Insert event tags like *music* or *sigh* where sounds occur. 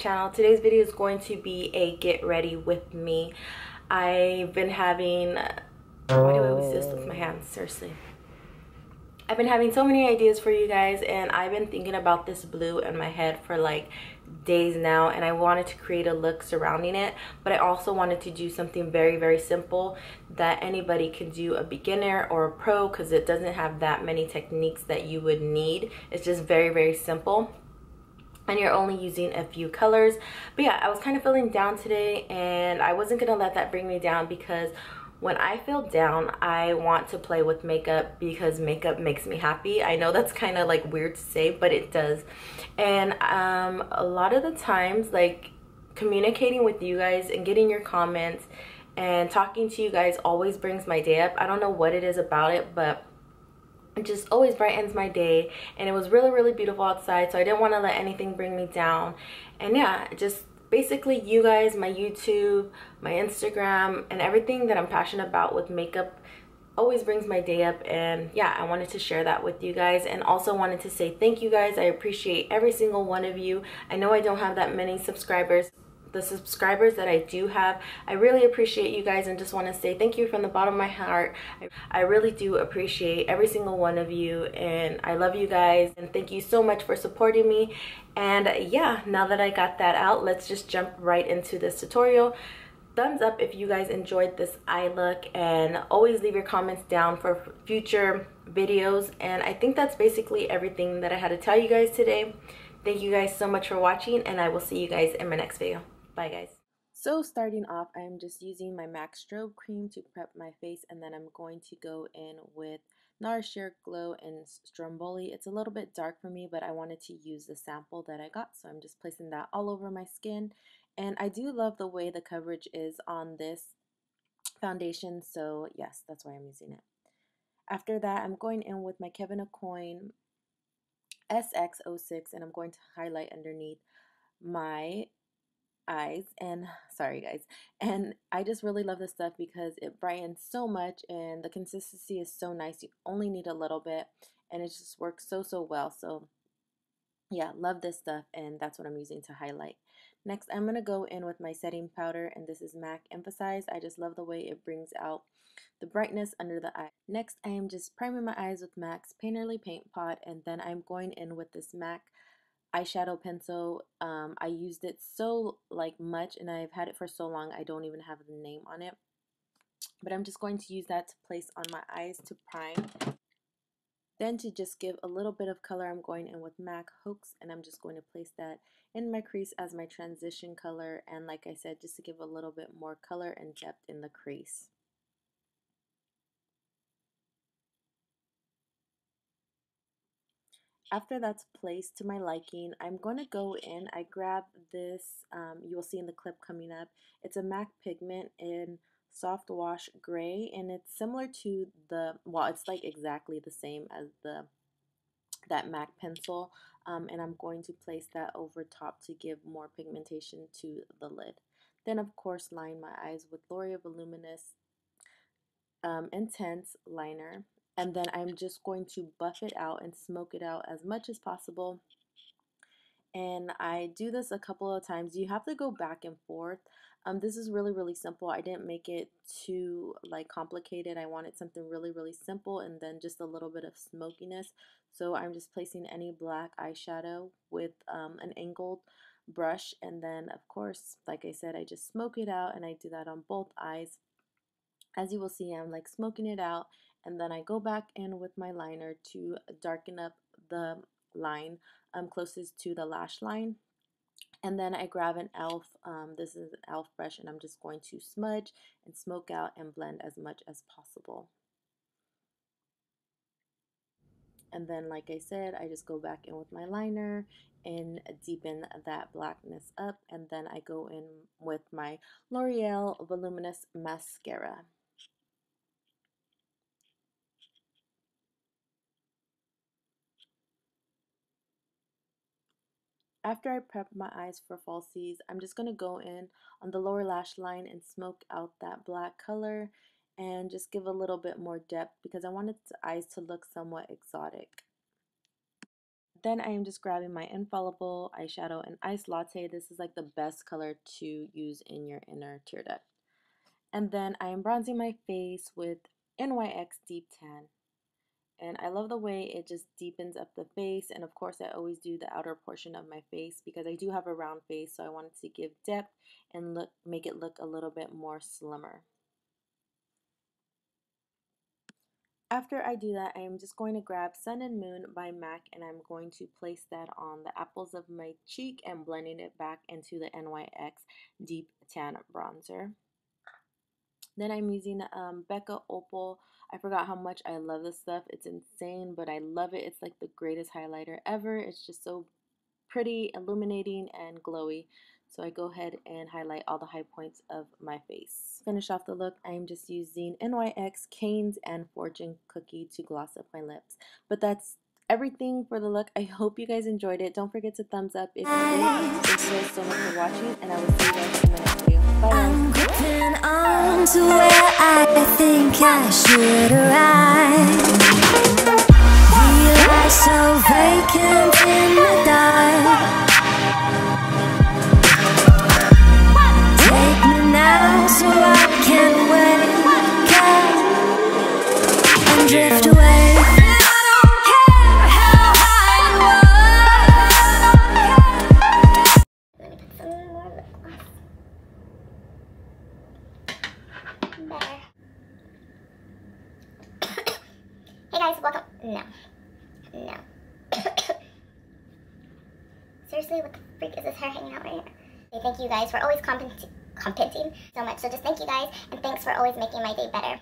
channel. Today's video is going to be a get ready with me. I've been having, why do I always do this with my hands, seriously. I've been having so many ideas for you guys and I've been thinking about this blue in my head for like days now and I wanted to create a look surrounding it but I also wanted to do something very very simple that anybody can do a beginner or a pro because it doesn't have that many techniques that you would need it's just very very simple and you're only using a few colors but yeah I was kind of feeling down today and I wasn't gonna let that bring me down because when I feel down, I want to play with makeup because makeup makes me happy. I know that's kind of like weird to say, but it does. And um, a lot of the times, like communicating with you guys and getting your comments and talking to you guys always brings my day up. I don't know what it is about it, but it just always brightens my day and it was really really beautiful outside so i didn't want to let anything bring me down. And yeah just basically you guys, my YouTube, my Instagram, and everything that I'm passionate about with makeup always brings my day up and yeah i wanted to share that with you guys and also wanted to say thank you guys. I appreciate every single one of you. I know i don't have that many subscribers the subscribers that I do have. I really appreciate you guys and just want to say thank you from the bottom of my heart. I really do appreciate every single one of you and I love you guys and thank you so much for supporting me. And yeah, now that I got that out, let's just jump right into this tutorial. Thumbs up if you guys enjoyed this eye look and always leave your comments down for future videos. And I think that's basically everything that I had to tell you guys today. Thank you guys so much for watching and I will see you guys in my next video. Bye guys. So starting off, I'm just using my MAC Strobe Cream to prep my face and then I'm going to go in with NARS Sheer Glow and Stromboli. It's a little bit dark for me, but I wanted to use the sample that I got, so I'm just placing that all over my skin. And I do love the way the coverage is on this foundation, so yes, that's why I'm using it. After that, I'm going in with my Kevyn Aucoin SX06 and I'm going to highlight underneath my eyes and sorry guys and I just really love this stuff because it brightens so much and the consistency is so nice you only need a little bit and it just works so so well so yeah love this stuff and that's what I'm using to highlight. Next I'm gonna go in with my setting powder and this is MAC Emphasize. I just love the way it brings out the brightness under the eye. Next I am just priming my eyes with MAC's Painterly Paint Pot and then I'm going in with this MAC eyeshadow pencil. Um, I used it so like much and I've had it for so long I don't even have the name on it. But I'm just going to use that to place on my eyes to prime. Then to just give a little bit of color, I'm going in with MAC Haux and I'm just going to place that in my crease as my transition color. And like I said, just to give a little bit more color and depth in the crease. After that's placed to my liking, I'm going to go in. I grab this, um, you will see in the clip coming up. It's a MAC pigment in soft wash gray and it's similar to the, well, it's like exactly the same as the that MAC pencil um, and I'm going to place that over top to give more pigmentation to the lid. Then of course line my eyes with L'Oreal Voluminous um, Intense Liner and then I'm just going to buff it out and smoke it out as much as possible. And I do this a couple of times. You have to go back and forth. Um, this is really really simple. I didn't make it too like complicated. I wanted something really really simple and then just a little bit of smokiness. So I'm just placing any black eyeshadow with um, an angled brush and then of course like I said I just smoke it out and I do that on both eyes. As you will see I'm like smoking it out and then I go back in with my liner to darken up the line um, closest to the lash line and then I grab an e.l.f. Um, this is an e.l.f. brush and I'm just going to smudge and smoke out and blend as much as possible. And then like I said, I just go back in with my liner and deepen that blackness up and then I go in with my L'Oreal Voluminous Mascara. After I prep my eyes for falsies, I'm just going to go in on the lower lash line and smoke out that black color and just give a little bit more depth because I wanted the eyes to look somewhat exotic. Then I am just grabbing my Infallible eyeshadow in Ice Latte. This is like the best color to use in your inner tear duct. And then I am bronzing my face with NYX Deep Tan. And I love the way it just deepens up the face. And of course, I always do the outer portion of my face because I do have a round face. So I wanted to give depth and look make it look a little bit more slimmer. After I do that, I am just going to grab Sun and Moon by MAC and I'm going to place that on the apples of my cheek and blending it back into the NYX Deep Tan Bronzer. Then I'm using um, Becca Opal. I forgot how much I love this stuff. It's insane, but I love it. It's like the greatest highlighter ever. It's just so pretty, illuminating, and glowy. So I go ahead and highlight all the high points of my face. Finish off the look, I'm just using NYX Cannes and Fortune Cookie to gloss up my lips. But that's everything for the look. I hope you guys enjoyed it. Don't forget to thumbs up if you did. Thank you so much for watching, and I will see you guys in the next video. I'm gripping on to where I think I should arrive. so guys, welcome. No. No. *coughs* Seriously, what the freak is this hair hanging out right here? Thank you guys for always commenting commenting so much. So just thank you guys and thanks for always making my day better.